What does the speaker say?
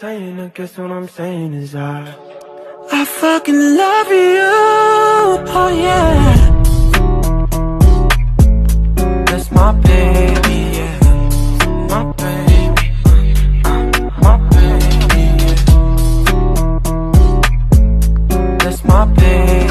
Saying, I guess what I'm saying is I I fucking love you, oh yeah. That's my baby, yeah. My baby, uh, my baby, yeah. That's my baby.